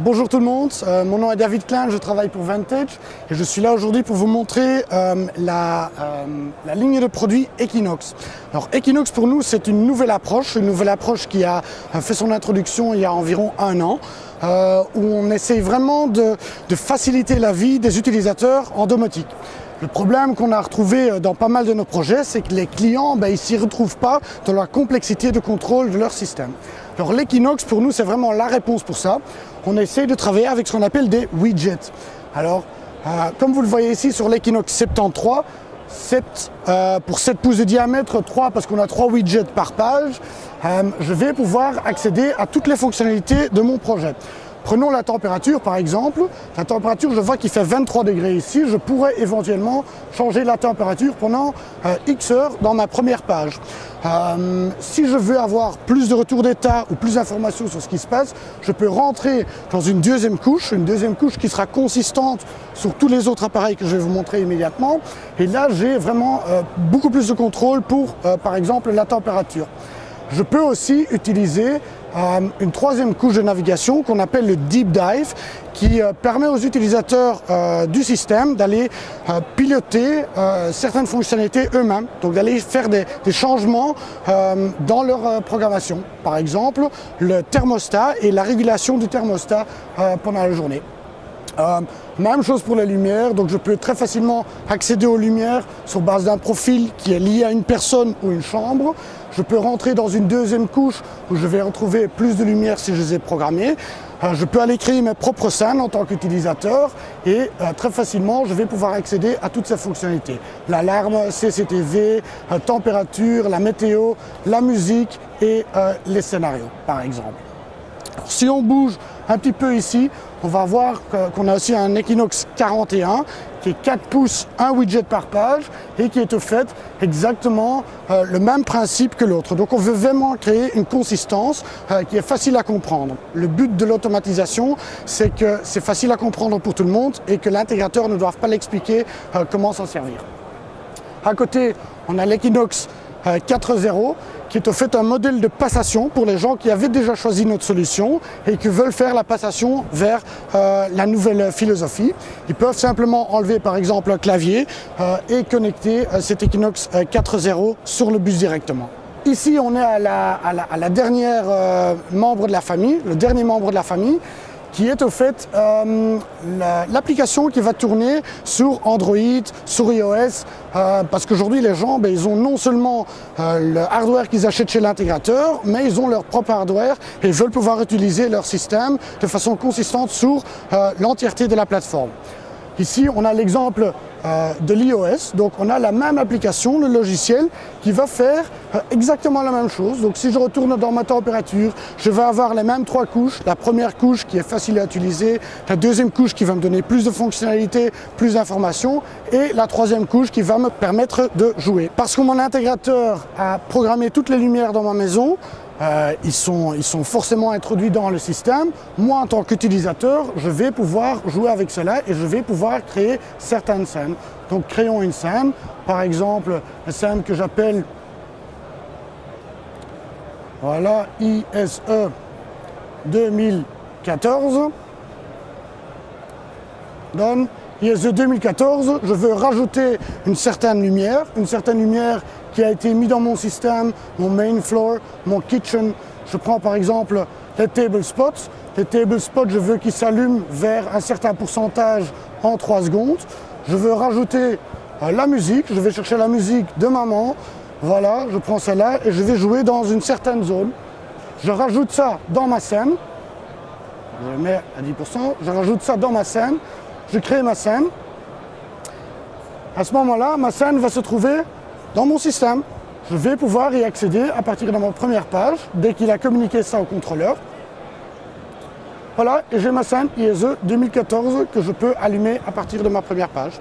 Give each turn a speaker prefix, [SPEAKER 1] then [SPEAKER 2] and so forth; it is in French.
[SPEAKER 1] Bonjour tout le monde, euh, mon nom est David Klein, je travaille pour Vantage et je suis là aujourd'hui pour vous montrer euh, la, euh, la, ligne de produits Equinox. Alors Equinox pour nous c'est une nouvelle approche, une nouvelle approche qui a fait son introduction il y a environ un an. où on essaye vraiment de faciliter la vie des utilisateurs en domotique. Le problème qu'on a retrouvé euh, dans pas mal de nos projets, c'est que les clients, ben, ils s'y retrouvent pas dans la complexité de contrôle de leur système. Alors l'Equinox, pour nous, c'est vraiment la réponse pour ça. On essaie de travailler avec ce qu'on appelle des widgets. Alors, euh, comme vous le voyez ici sur l'Equinox 73, 7 euh, pour 7 pouces de diamètre, 3 parce qu'on a 3 widgets par page, je vais pouvoir accéder à toutes les fonctionnalités de mon projet. Prenons la température par exemple. La température, je vois qu'il fait 23 degrés ici. Je pourrais éventuellement changer la température pendant euh, X heures dans ma première page. Euh, si je veux avoir plus de retour d'état ou plus d'informations sur ce qui se passe, je peux rentrer dans une deuxième couche, une deuxième couche qui sera consistante sur tous les autres appareils que je vais vous montrer immédiatement. Et là, j'ai vraiment euh, beaucoup plus de contrôle pour, par exemple, la température. Je peux aussi utiliser une troisième couche de navigation qu'on appelle le deep dive qui euh, permet aux utilisateurs euh, du système d'aller piloter certaines fonctionnalités eux-mêmes, donc d'aller faire des changements dans leur programmation. Par exemple, le thermostat et la régulation du thermostat pendant la journée. Euh, même chose pour la lumière, donc je peux très facilement accéder aux lumières sur base d'un profil qui est lié à une personne ou une chambre. Je peux rentrer dans une deuxième couche où je vais retrouver plus de lumière si je les ai programmées. Euh, je peux aller créer mes propres scènes en tant qu'utilisateur et euh, très facilement je vais pouvoir accéder à toutes ces fonctionnalités. L'alarme, CCTV, température, la météo, la musique et les scénarios par exemple. si on bouge un petit peu ici, on va voir qu'on a aussi un Equinox 41 qui est 4 pouces, un widget par page et qui est au fait exactement euh, le même principe que l'autre. Donc on veut vraiment créer une consistance euh, qui est facile à comprendre. Le but de l'automatisation, c'est que c'est facile à comprendre pour tout le monde et que l'intégrateur ne doive pas l'expliquer euh, comment s'en servir. À côté, on a l'Equinox 4.0 qui est au fait un modèle de passation pour les gens qui avaient déjà choisi notre solution et qui veulent faire la passation vers euh, la nouvelle philosophie. Ils peuvent simplement enlever par exemple un clavier euh, et connecter euh, cet Equinox 4.0 sur le bus directement. Ici, on est à la dernière membre de la famille, le dernier membre de la famille qui est au fait euh, l'application qui va tourner sur Android, sur iOS, euh, parce qu'aujourd'hui les gens, ben, ils ont non seulement euh, le hardware qu'ils achètent chez l'intégrateur, mais ils ont leur propre hardware et veulent pouvoir utiliser leur système de façon consistante sur l'entièreté de la plateforme. Ici, on a l'exemple euh, de l'iOS. Donc on a la même application, le logiciel, qui va faire euh, exactement la même chose. Donc si je retourne dans ma température, je vais avoir les mêmes trois couches. La première couche qui est facile à utiliser, la deuxième couche qui va me donner plus de fonctionnalités, plus d'informations, et la troisième couche qui va me permettre de jouer. Parce que mon intégrateur a programmé toutes les lumières dans ma maison, euh, ils, sont, ils sont forcément introduits dans le système. Moi, en tant qu'utilisateur, je vais pouvoir jouer avec cela et je vais pouvoir créer certaines scènes. Donc, créons une scène. Par exemple, la scène que j'appelle voilà, ISE 2014. Donne ISE 2014, je veux rajouter une certaine lumière, une certaine lumière qui a été mise dans mon système, mon main floor, mon kitchen. Je prends par exemple les table spots. Les table spots, je veux qu'ils s'allument vers un certain pourcentage en 3 secondes. Je veux rajouter euh, la musique, je vais chercher la musique de maman. Voilà, je prends celle-là et je vais jouer dans une certaine zone. Je rajoute ça dans ma scène. Je mets à 10%. Je rajoute ça dans ma scène je crée ma scène. À ce moment-là, ma scène va se trouver dans mon système. Je vais pouvoir y accéder à partir de ma première page, dès qu'il a communiqué ça au contrôleur. Voilà, et j'ai ma scène ISE 2014 que je peux allumer à partir de ma première page.